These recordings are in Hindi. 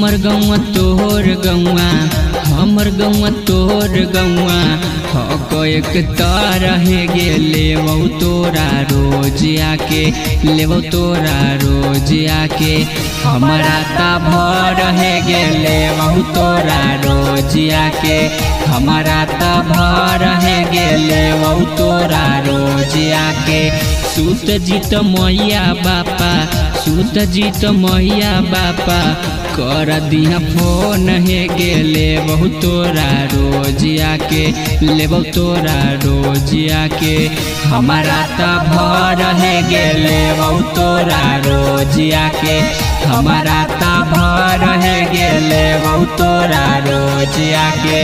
गौआ, तोहर गौआ। हमर गौआ, तोहर गौआ। एक तरह गे लेबौ तोरा रोज आके। लेबौ तोरा रोज आके। हमारा ता भर है गे लेबौ तोरा रोज आके। हमारा ता भर है गे लेबौ तोरा रोज आके। सुत जीत मैया बापा, सुत जीत मैया बापा। कर दिया फ़ोन हे गे बहुत तोरा रोजिया के लेबौ तोरा रोजिया के। हमारा त भर हे गे बहुत तोरा रोजिया के, हमारा त भर हे गे बहुत तोरा रोजिया आके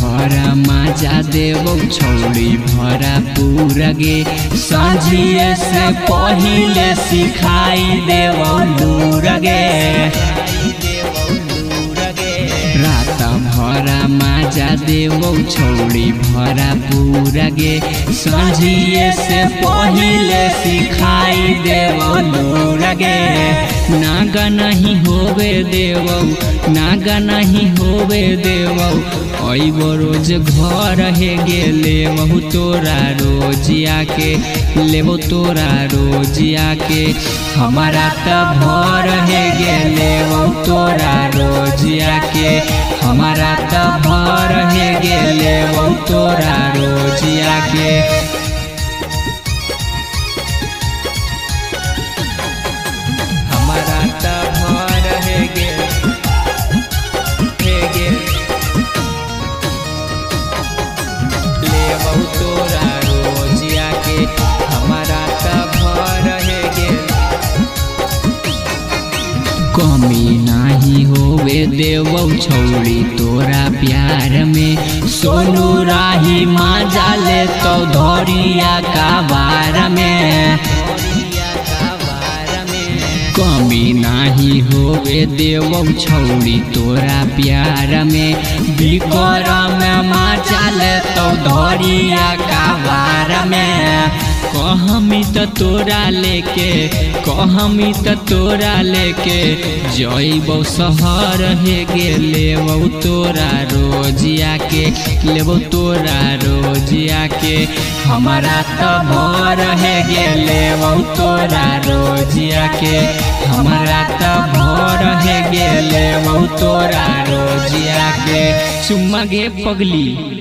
भरा माजा देबौ छौड़ी भरा पूरा गे संझिए से पहिले सिखाई देबौ लूर भरा माजा देबौ छौड़ी भरा पूरा गे। संझिए से पहिले सिखाई देबौ लूर गे। नहीं होवे देबौ नागा नहीं होवे देबौ अइबो रोज घर हे गे लेबौ तोरा रोज आके लेबौ तोरा रोज आके। हमारा त भर हे गे लेबौ तोरा हमारा त भर हे गे लेबौ तोरा रोजिया आके कमी नाही होवे देव छौड़ी तोरा प्यार में सोनू राही माजा ले तो धरिया का बार में कमी नाही होवे देव छौड़ी तोरा प्यार में बिक्रम माचा ले तो धरिया का बार में कहमी त तोरा लेके, कहमी त तोरा लेके, जइबौ शहर हे लेबौ तोरा रोजिया के, लेबौ तोरा रोजिया के। हमारा त भर हे लेबौ तोरा रोजिया के, हमारा त भर हे लेबौ तोरा रोजिया के। चुम्मा गे पगली।